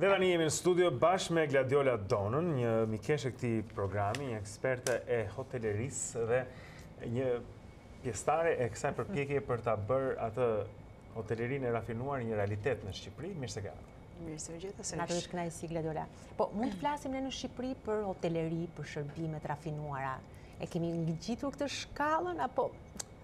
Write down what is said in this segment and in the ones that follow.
Dhe tani jemi në studio bashkë me Gladiola Donën, një mikeshe e këtij programi, një eksperte e hotelerisë dhe një pjesëtare e kësaj përpjekje për ta bërë atë hotelerinë e rafinuar një realitet në Shqipëri. Mirë se erdhe. Mirë se të gjeta, është kënaqësi, Gladiola. Po, mund të flasim ne në Shqipëri për hoteleri, për shërbime të rafinuara. E kemi ngjitur këtë shkallën, apo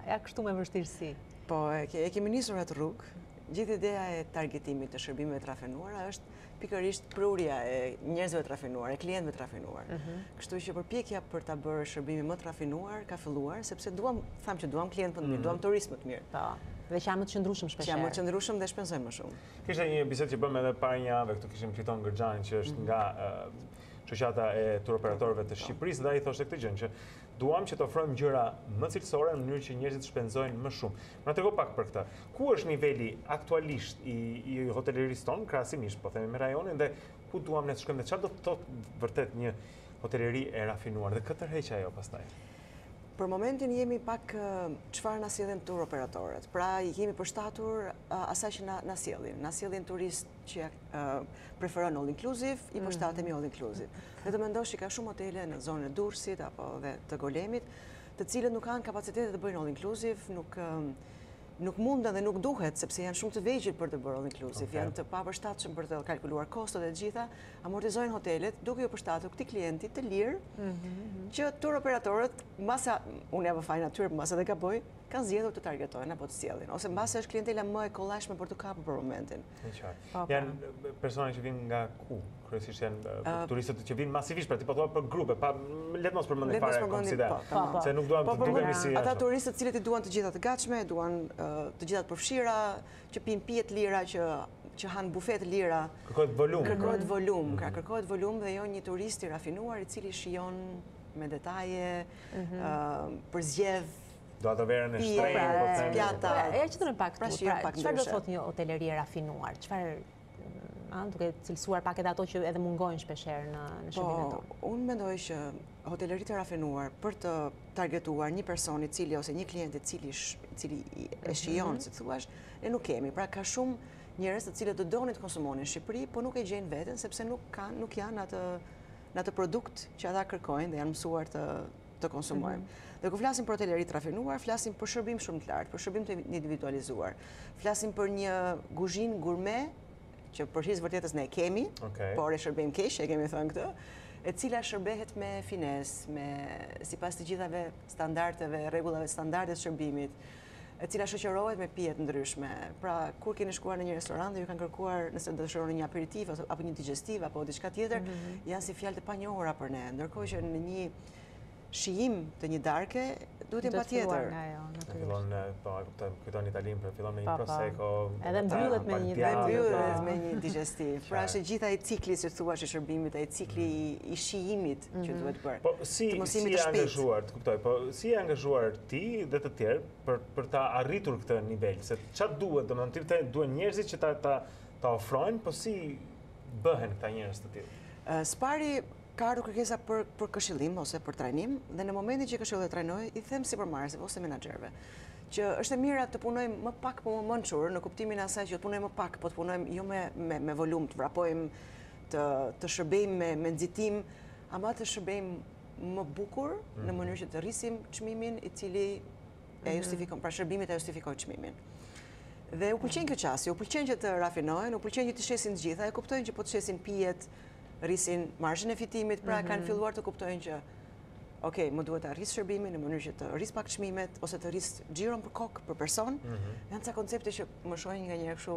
e kështu me vështirësi. Po, e kemi nisur atë rrugë. Gjithë ideja e targetimit të shërbimeve të rafinuara është pikërisht prurja e njerëzve të rafinuar, e klientëve të rafinuar. Mhm. Kështu që përpjekja për ta bërë shërbimin më të rafinuar ka filluar, sepse duam, thamë që duam klientë më të mirë, mhm. duam turistë më të mirë. Po. Dhe që janë më të qëndrueshëm shpeshherë. Që janë më të qëndrueshëm dhe shpenzojnë më shumë. Ishte një bisedë që bëmë edhe para një jave, këtu kishim Fiton Gërxhanin që është mhm. nga shoqata e tur operatorëve të Shqipërisë dhe ai thoshte këtë gjë që Duam që të ofrojmë gjëra më cilësore në mënyrë që njerëzit të shpenzojnë më shumë. Na trego pak për këtë. Ku është niveli aktualisht i, i hotelerisë tonë krahasimisht, po themi me rajonin dhe ku duam ne të shkojmë dhe çfarë do të thotë vërtet një hoteleri e rafinuar dhe kë tërheq ajo pastaj. Për momentin jemi pak çfarë na sjellin tur operatorët. Pra jemi përshtatur asaj që na, na sjellin. Na sjellin turistë që preferon all inclusive, i përshtatemi all inclusive. Dhe të mendosh që ka shumë hotele në zonën e Durrësit apo dhe të Golemit, të cilët nuk kanë kapacitete të bëjnë all inclusive, nuk nuk mundën dhe nuk duhet, sepse janë shumë të vegjël për të bërë all inclusive, janë të papërshtatshëm për të kalkuluar kostot e gjitha, amortizojnë hotelet, duke ju përshtatur këtij klientit të lirë, që tur operatorët, mbase, unë ja vë fajin atyre, mbase dhe gaboj, kanë zgjedhur të targetojnë apo të sjellin, ose mbase është klientela më e kollajshme për t'u kapur për momentin. E qartë. Po, po. Janë persona që vijnë nga ku? Kryesisht janë turistët që vijnë masivisht, pra ti po thua për grupe, po le të mos përmendim fare kombësitë, po, po, po. se nuk duam të dukemi si shumë. Ata turistë të cilët i duan të gjitha të gatshme, duan të gjitha të përfshira, që pinë pije të lira, që hanë bufe të lira. Kërkohet volum. Kërkohet volum, mhm. kërkohet volum dhe jo një turist i rafinuar i cili shijon me detaje, mhm. përzgjedh, Do atë verën e shtrenjtë, po të themi. Ja, pra, sqarona pak të të të pra, çfarë do të thotë një hoteleri e rafinuar? Çfarë, duke cilësuar pak edhe ato që edhe mungojnë shpeshherë në shërbimin po, tonë? Po, unë mendoj që hoteleri të rafinuar për të targetuar një person i cili ose një klient i cili e shijon, mhm. si të thuash, ne nuk kemi. Pra, ka shumë njerëz të cilët do donin të konsumonin Shqipërinë, po nuk e gjejnë veten, sepse nuk janë në atë produkt që ata kërkojnë dhe janë mësuar të të konsumojnë. Dhe kur flasim për hoteleri të rafinuar, flasim për shërbim shumë të lartë, për shërbim të individualizuar. Flasim për një guzhinë gurme, që për hir të së vërtetës ne e kemi, por e shërbejmë keq, e kemi thënë këtë, e cila shërbehet me finesë, me sipas të gjithave standardeve, rregullave standarde të shërbimit, e cila shoqërohet me pije të ndryshme. Pra, kur keni shkuar në një restorant dhe ju kanë kërkuar nëse dëshironi një aperitiv apo një digestiv apo diçka tjetër, mhm. janë si fjalë të panjohura për ne, ndërkohë që në një shijim të një darke duhet të jenë patjetër. Do të fillojë me pa po, kuptoj, kujton Italinë, po fillon me një prosecco. Edhe mbyllet me një mbyllet me një digestiv. Pra është gjithë ai cikli si të thuash, i shërbimit, ai cikli mhm. i shijimit tjetër që duhet bërë. Po, si je angazhuar, të kuptoj, po, si je angazhuar ti dhe të tjerë për ta arritur këtë nivel? Se ça duhet, domethënë të tillë të duhen njerëzit që ta ofrojnë, po si bëhen këta njerëz të tillë? Së pari ka ardhur kërkesa për këshillim ose për trajnim, dhe në momentin që këshilloj dhe trajnoj, i them sipërmarrësit ose menaxherëve, që është e mira të punojmë më pak por më mençur, në kuptimin e asaj që të punojmë më pak, po të punojmë jo me volum, të vrapojmë të të shërbejmë me me nxitim, ama të shërbejmë më bukur në mënyrë që të rrisim çmimin i cili e justifikon, pra shërbimi ta justifikojë çmimin. Dhe u pëlqen kjo qasje, u pëlqen që të rafinohen, u pëlqen që të shesin të gjitha, e kuptojnë që po të shesin pijet, rrisin marzhin e fitimit, pra kanë filluar të kuptojnë që ok, më duhet të rris shërbimin në mënyrë që të rris pak çmimet ose të rris xhiron për kokë, për person. Janë ca koncepte që më shohin nganjëherë kështu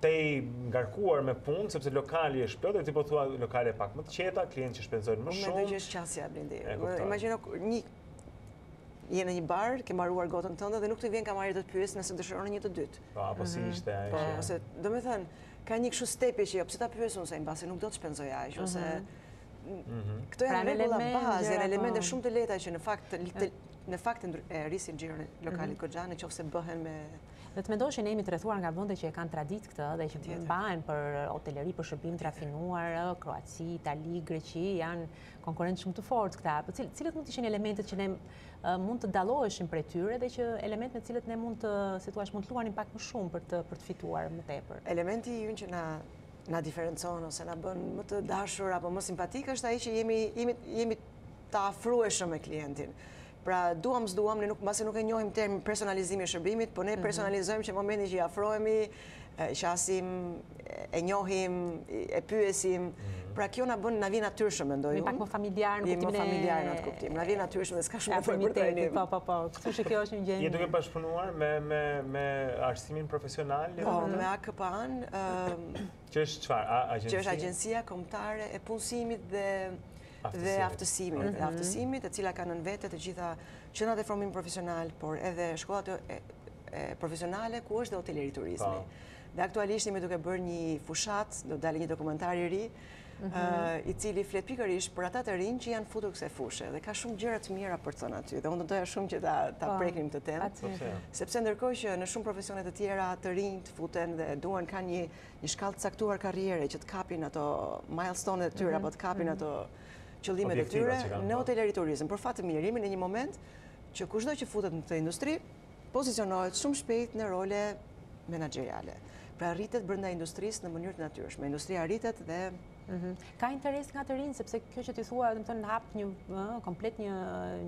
tejngarkuar me punë, sepse lokali është plot, e ti po thua lokale pak më të qeta, klientë që shpenzojnë më shumë. Unë mendoj që është qasja, Blendi. Imagjino, një, je në një bar, ke mbaruar gotën tënde dhe nuk të vjen kamarieri të të pyesë nëse dëshiron një të dytë. Po, apo si mhm. ishte ai. Po, ose domethënë, ka një kështu stepje që jo, pse ta pyes unë se mbase nuk do të shpenzojë aq ose mhm. Mhm. këto janë pra, rregulla bazë, janë elemente po. shumë të lehta që në fakt në fakt e rrisin xhiron e lokalit goxha në qoftë se bëhen me Dhe të mendosh që ne jemi të rrethuar nga vende që e kanë traditë këtë dhe që mbahen për hoteleri, për shërbim të rafinuar, Kroaci, Itali, Greqi, janë konkurrentë shumë të fortë këta. Po cilët, cilët mund të ishin elementët që ne mund të dalloheshim prej tyre dhe që elementë me të cilët ne mund të, si të thuash, mund të luanim pak më shumë për të për të fituar më tepër. Elementi ynë që na na diferencon ose na bën më të dashur apo më simpatik është ai që jemi jemi jemi të afrueshëm me klientin. Pra, duam, s'duam, ne nuk, mbase nuk e njohim termin personalizimi i shërbimit, po ne mhm. personalizojmë që në momentin që i afrohemi, qasim, e njohim, e pyesim. Mhm. Pra, kjo na bën, na vjen natyrshëm, mendoj unë. Jemi pak më familjar në kuptimin e... Më familjar në atë kuptim. Na vjen natyrshëm dhe s'ka shumë nevojë për trajnim. Po, po, po. Kështu që kjo është një gjë. Je duke bashkëpunuar me me me arsimin profesional? Po, me AKPA-n. Që është çfarë? Agjencia? Që është Agjencia Kombëtare e Punësimit dhe dhe aftësimit, dhe mhm. aftësimit e cila ka nën vete të gjitha qendrat e formimit profesional, por edhe shkollat profesionale ku është dhe hoteleri turizmi. Po. Dhe aktualisht jemi duke bërë një fushatë, do dalë një dokumentar i ri, mhm. i cili flet pikërisht për ata të rinj që janë futur kësaj fushe, dhe ka shumë gjëra të mira për të thënë aty, dhe unë do doja shumë që ta po, preknim këtë temë, sepse ndërkohë që në shumë profesione të tjera të rinjtë futen dhe duan ka një një shkallë të caktuar karriere që të kapin ato milestone të tyre, apo të kapin mhm. ato qëllimet e tyre në po. hoteleri turizm. Për fat të mirë, jemi në një moment që kushdo që futet në këtë industri, pozicionohet shumë shpejt në role menaxheriale. Pra rritet brenda industrisë në mënyrë të natyrshme. Industria rritet dhe Mhm. Ka interes nga të rinjtë, sepse kjo që ti thua, domethënë hap një, komplet një,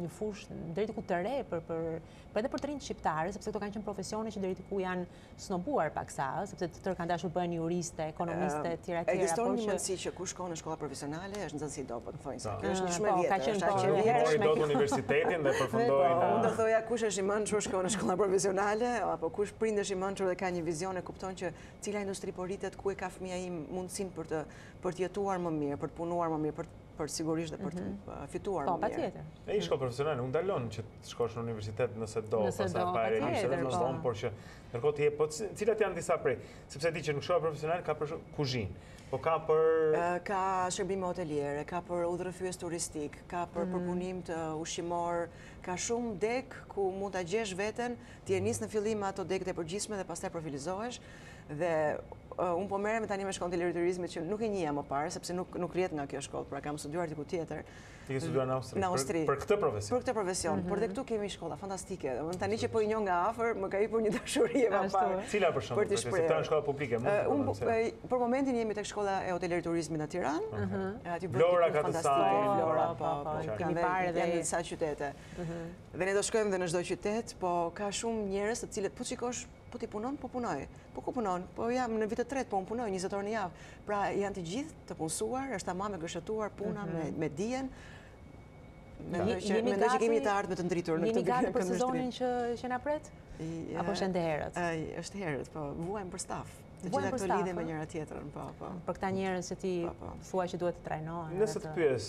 një fushë, diku të re, për, për, për edhe për të rinjtë shqiptarë, sepse këto kanë qenë profesione që deri diku janë snobuar paksa, sepse të tërë kanë dashur të bëhen juristë, ekonomistë, tjera tjera. Ekziston një mendësi që kush shkon në shkolla profesionale, është nxënës i dobët, thonë se kjo është një shumë e vjetër. Ka qenë po, që vjetër me këtë universitetin dhe përfundoi në... Unë do thoja kush është i mençur shkon në shkolla profesionale, apo kush prind është i mençur dhe ka një vizion e kupton që cila industri po rritet, ku e ka fëmija im mundësinë për të jetuar më mirë, për të punuar më mirë, për për sigurisht dhe për të mhm. uh, fituar po, më mirë. Po, patjetër. E shkolla profesionale nuk ndalon që të shkosh në universitet nëse do, nëse do, patjetër, nëse do, po. por që ndërkohë ti je, po cilat janë disa prej, sepse ti që në shkolla profesionale, ka për kuzhinë, po ka për... Ka shërbime hoteliere, ka për udhërëfyës turistik, ka për mhm. përpunim të ushqimor, ka shumë degë ku mund të gjesh veten, ti e mhm. nis në fillim me ato degët e përgjithshme dhe pastaj profilizohesh, Dhe unë po merrem tani me shkollën e hoteleri turizmit që nuk e njihja më parë, sepse nuk nuk rrjedh nga kjo shkollë, pra kam studiuar diku tjetër. Ti ke studiuar në Austri? Në Austri. Për, për këtë profesion. Për këtë profesion, por dhe mhm. këtu kemi shkolla fantastike. Unë tani që po i njoh nga afër, më ka hyrë një dashuri e parë. Cila për shembull? Për të janë shkolla publike, domethënë Për momentin jemi tek shkolla e hoteleri turizmit në Tiranë. Ëh. Mhm. Aty bëhet Flora ka të saj, po, Flora po, po, po, po kemi parë edhe në sa qytete. Mhm. Dhe ne do shkojmë dhe në çdo qytet, po ka shumë njerëz të cilët po shikosh Po ti punon, po punoj. Po ku punon? Po jam në vit të tretë, po unë punoj, njëzet orë në javë. Pra janë të gjithë të punësuar, është tamam e gërshetuar puna me, mhm. me dijen. Mendoj që, mendoj që kemi një të ardhme të ndritur në këtë lloj industrie. Jemi gati për sezonin që, që na pret? Apo është ende herët? Është herët, po, vuajmë për staf. Të gjitha këto lidhen me njëra-tjetrën, po, po. Për këta njerëz që ti po, po. thua që duhet të trajnohen. Nëse të pyes,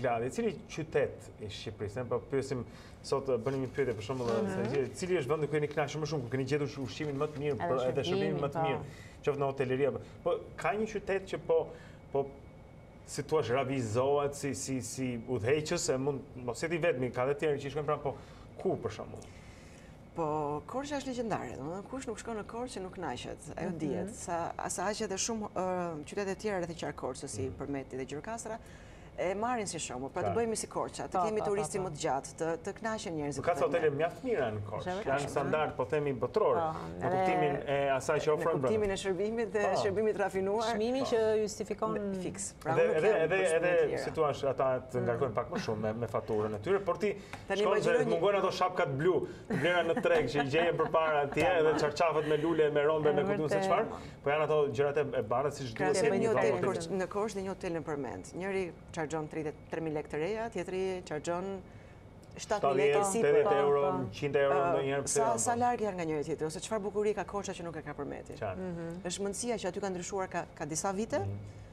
Gladi, cili qytet i Shqipërisë, ne po pyesim sot bënim një pyetje për shembull mhm. se gjë, cili është vendi ku jeni kënaqur më shumë, ku keni gjetur ushqimin më të mirë, por edhe shërbimin më të po. mirë, qoftë në hoteleri apo, po ka një qytet që po po si t'ia thuash ravijëzohet si si si udhëheqës e mund mos jetë i vetëm ka edhe të tjerë që shkojnë pranë po ku për shembull. Po, Korçë është legjendare, domethënë kush nuk shkon në Korçë që nuk kënaqet. Ajo mhm. dihet, sa sa aq edhe shumë qytete të tjera rreth e qark Korçës si mhm. Përmeti dhe Gjirokastra, e marrin si shumë, pra të bëjmë si Korça, të kemi turisti më të gjatë, të, të kënaqen njerëzit. Ka hotele mjaft të mira në Korçë, janë standard, po themi botëror, në kuptimin e asaj që ofrojnë brenda. Në kuptimin e shërbimit dhe shërbimit të rafinuar. Çmimi që justifikon fiks. Pra edhe edhe edhe si thua ata të ngarkojnë pak më shumë me faturën e tyre, por ti Shikon se mungojnë ato shapkat blu, të blera në treg që i gjeje përpara atje edhe çarçafët me lule, me rombe, me ku di unë se çfarë, po janë ato gjërat e bardha siç duhet të jenë. Në Korçë dhe një hotel në Përmet. Njëri çarxhon 3000 lekë të reja, tjetri çarxhon 7000 lekë e sipër. 70, 80 euro, 100 euro ndonjëherë pse jo. Sa sa larg janë nga njëri-tjetri ose çfarë bukurie ka Korça që nuk e ka Përmeti. Qartë. Është mundësia që aty ka ndryshuar ka disa vite,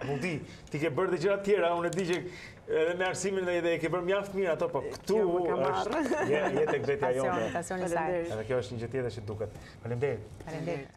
Unë e di, ti ke bërë dhe gjëra të tjera, unë e di që edhe me arsimin dhe i ke bërë mjaft mirë ato, po këtu është je tek vetja jote. Pasion, pasion i saj. Edhe kjo është një gjë tjetër që duket. Faleminderit. Faleminderit.